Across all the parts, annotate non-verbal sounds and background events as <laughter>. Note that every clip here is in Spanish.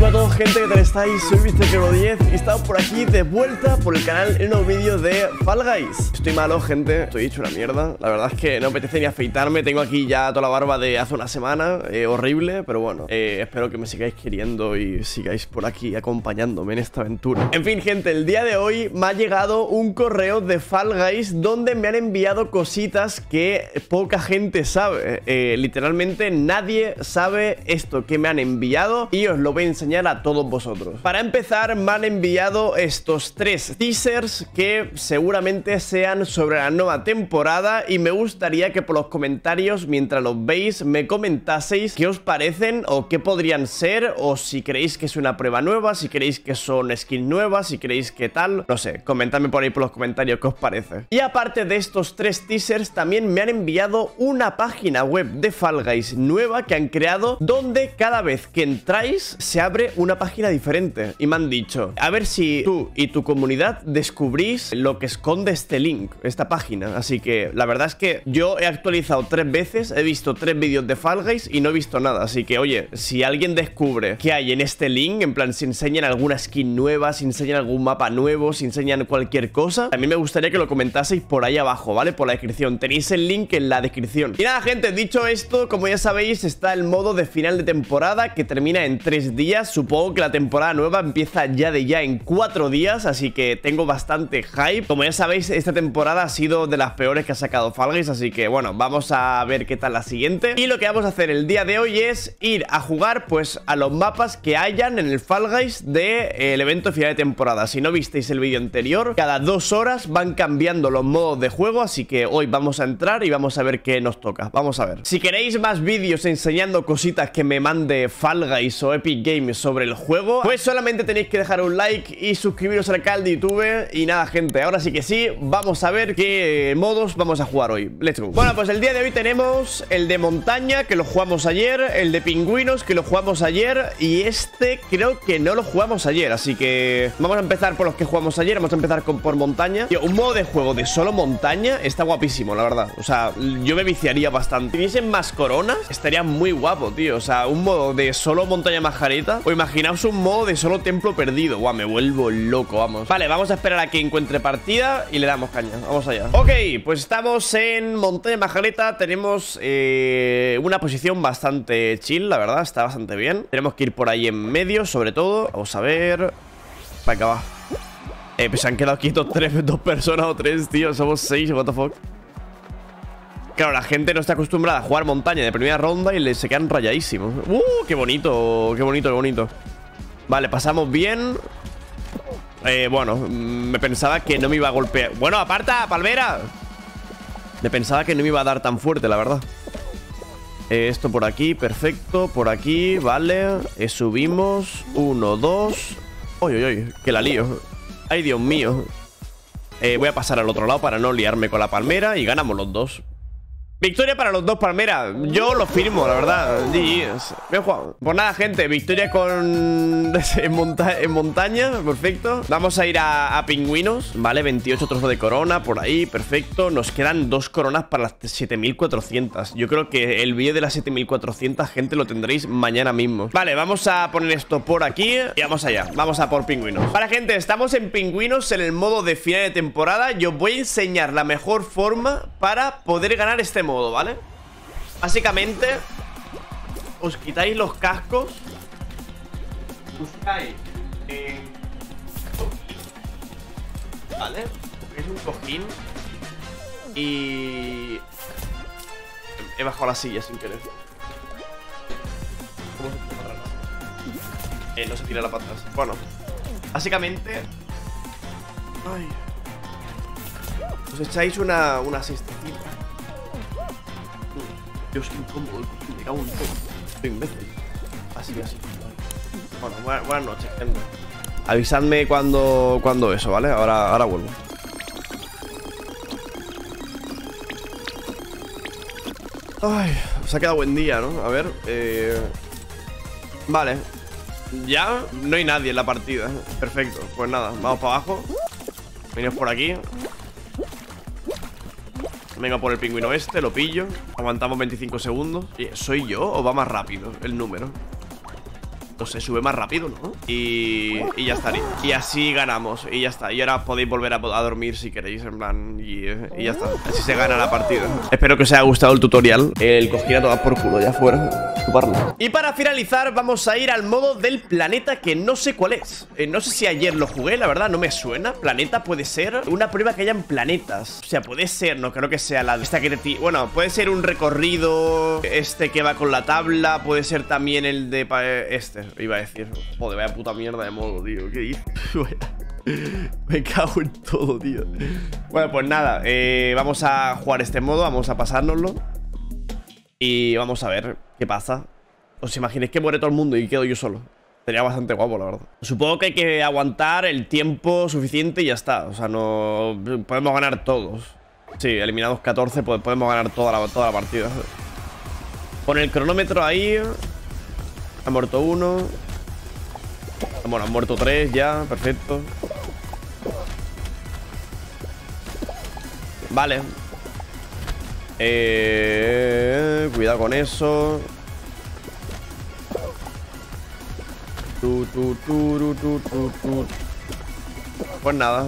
Hey, a todos gente, ¿qué tal estáis? Soy Mr. 10 y estamos por aquí de vuelta por el canal en un nuevo vídeo de Fall Guys Estoy malo, gente, estoy hecho una mierda La verdad es que no apetece ni afeitarme Tengo aquí ya toda la barba de hace una semana eh, Horrible, pero bueno eh, Espero que me sigáis queriendo y sigáis por aquí acompañándome en esta aventura En fin, gente, el día de hoy me ha llegado un correo de Fall Guys Donde me han enviado cositas que poca gente sabe eh, Literalmente nadie sabe esto que me han enviado Y os lo voy a enseñar a todos vosotros. Para empezar me han enviado estos tres teasers que seguramente sean sobre la nueva temporada Y me gustaría que por los comentarios mientras los veis me comentaseis qué os parecen o qué podrían ser O si creéis que es una prueba nueva, si creéis que son skins nuevas, si creéis que tal. No sé, comentadme por ahí por los comentarios qué os parece. Y aparte de estos tres teasers también me han enviado una página web de Fall Guys nueva que han creado Donde cada vez que entráis se abre una página diferente y me han dicho, a ver si tú y tu comunidad descubrís lo que esconde este link, esta página. Así que la verdad es que yo he actualizado tres veces, he visto tres vídeos de Fall Guys y no he visto nada. Así que, oye, si alguien descubre qué hay en este link, en plan, si enseñan alguna skin nueva, si enseñan algún mapa nuevo, si enseñan cualquier cosa, también me gustaría que lo comentaseis por ahí abajo, ¿vale? Por la descripción. Tenéis el link en la descripción. Y nada, gente, dicho esto, como ya sabéis, está el modo de final de temporada que termina en tres días. Supongo que la temporada nueva empieza ya de ya en cuatro días, así que tengo bastante hype. Como ya sabéis, esta temporada ha sido de las peores que ha sacado Fall Guys, así que bueno, vamos a ver qué tal la siguiente. Y lo que vamos a hacer el día de hoy es ir a jugar pues a los mapas que hayan en el Fall Guys del de, eh, evento final de temporada. Si no visteis el vídeo anterior, cada dos horas van cambiando los modos de juego, así que hoy vamos a entrar y vamos a ver qué nos toca. Vamos a ver. Si queréis más vídeos enseñando cositas que me mande Fall Guys o Epic Games sobre el juego, pues solamente tenéis que dejar un like y suscribiros al canal de YouTube. Y nada, gente, ahora sí que sí, vamos a ver qué modos vamos a jugar hoy. Let's go. Bueno, pues el día de hoy tenemos el de montaña, que lo jugamos ayer, el de pingüinos, que lo jugamos ayer, y este creo que no lo jugamos ayer, así que vamos a empezar por los que jugamos ayer, vamos a empezar con por montaña. Tío, un modo de juego de solo montaña está guapísimo, la verdad. O sea, yo me viciaría bastante. Si tuviesen más coronas, estaría muy guapo, tío. O sea, un modo de solo montaña majareta, o imaginaos un modo de solo templo perdido. Guau, me vuelvo loco, vamos. Vale, vamos a esperar a que encuentre partida y le damos caña. Vamos allá. Ok, pues estamos en Montaña Majaleta. Tenemos eh, una posición bastante chill, la verdad. Está bastante bien. Tenemos que ir por ahí en medio, sobre todo. Vamos a ver. Para acá va. Eh, pues se han quedado quietos tres, dos personas o tres, tío. Somos seis, what the fuck. Claro, la gente no está acostumbrada a jugar montaña de primera ronda y se quedan rayadísimos. ¡Uh! ¡Qué bonito! ¡Qué bonito, qué bonito! Vale, pasamos bien. Eh, bueno, mm, me pensaba que no me iba a golpear. Bueno, aparta, palmera. Me pensaba que no me iba a dar tan fuerte, la verdad. Eh, Esto por aquí, perfecto. Por aquí, vale. Eh, Subimos, uno, dos. Uy, uy, uy, que la lío. Ay, Dios mío. Voy a pasar al otro lado para no liarme con la palmera Y ganamos los dos Victoria para los dos Palmera Yo lo firmo, la verdad. Bien jugado. Pues nada, gente. Victoria con... <laughs> en, montaña Perfecto. Vamos a ir a, pingüinos Vale, 28 trozos de corona Por ahí, perfecto. Nos quedan dos coronas para las 7400 Yo creo que el vídeo de las 7400 Gente, lo tendréis mañana mismo. Vale, vamos a poner esto por aquí Y vamos allá. Vamos a por pingüinos. Vale, gente Estamos en pingüinos En el modo de final de temporada. Yo voy a enseñar la mejor forma Para poder ganar este modo, ¿vale? Básicamente Os quitáis los cascos. Buscáis eh, Vale Es un cojín Y... He bajado la silla sin querer. ¿Cómo se Eh, no se tira la patas Bueno Básicamente Os echáis una, una siestecita Dios, qué incómodo. Me cago en todo. Soy imbécil. Así, así. Bueno, buenas, noches, gente. Avisadme cuando, cuando eso, ¿vale? Ahora, ahora vuelvo. Ay, se ha quedado buen día, ¿no? A ver, eh... Vale Ya no hay nadie en la partida Perfecto, pues nada, vamos para abajo Venimos por aquí Venga por el pingüino este, lo pillo Aguantamos 25 segundos ¿Soy yo o va más rápido el número? No sé, sube más rápido, ¿no? Y, y ya estaría. Y así ganamos, y ya está. Y ahora podéis volver a, a dormir si queréis, en plan, y, y, ya está. Así se gana la partida. Espero que os haya gustado el tutorial. El cogí a todas por culo, ya fuera. Y para finalizar, vamos a ir al modo del planeta que no sé cuál es. Eh, no sé si ayer lo jugué, la verdad, no me suena. Planeta puede ser una prueba que hayan planetas. O sea, puede ser, no creo que sea la de esta que te... Bueno, puede ser un recorrido, este que va con la tabla, puede ser también el de... Este, iba a decir. Joder, vaya puta mierda de modo, tío. ¿Qué dices? <laughs> Me cago en todo, tío Bueno, pues nada eh, Vamos a jugar este modo Vamos a pasárnoslo Y vamos a ver qué pasa ¿Os imagináis que muere todo el mundo y quedo yo solo? Sería bastante guapo, la verdad Supongo que hay que aguantar el tiempo suficiente y ya está O sea, no... Podemos ganar todos Sí, eliminados 14 pues podemos ganar toda la, toda la partida Pon el cronómetro ahí Ha muerto uno. Bueno, han muerto tres ya, perfecto. Vale. Eh, Cuidado con eso. Pues nada.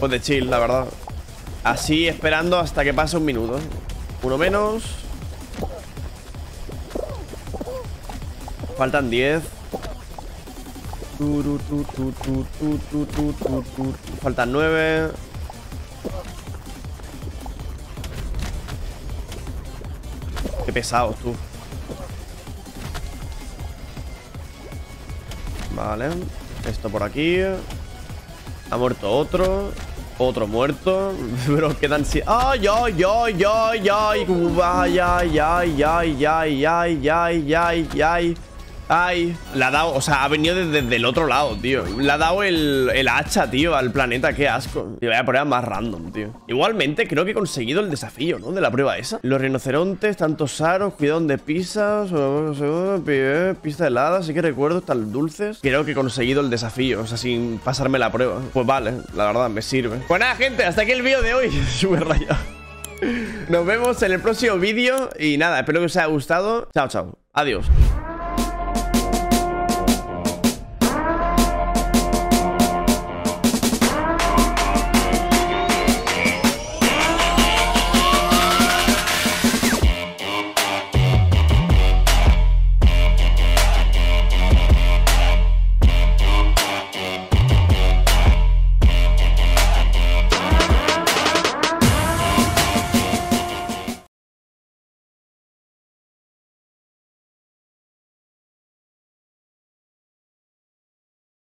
Pues de chill, la verdad. Así esperando hasta que pase un minuto. Uno menos faltan 10 Faltan 9 Qué pesados, tú Vale Esto por aquí Ha muerto otro Otro muerto Pero quedan... Si ¡Ay, ay, ay, ay, ay! ¡Ay, ay, ay, ay, ay, ay, ay, ay! ay, ay, ay le ha dado, o sea, ha venido desde, el otro lado, tío. Le ha dado el, hacha, tío, al planeta, qué asco. Y voy a poner más random, tío. Igualmente, creo que he conseguido el desafío, ¿no? De la prueba esa. Los rinocerontes, tantos saros, cuidado donde pisas Pista helada, sí que recuerdo, están dulces. Creo que he conseguido el desafío, o sea, sin pasarme la prueba. Pues vale, la verdad, me sirve. Pues nada, gente, hasta aquí el vídeo de hoy. <laughs> Súper rayado Nos vemos en el próximo vídeo Y nada, espero que os haya gustado. Chao, chao, adiós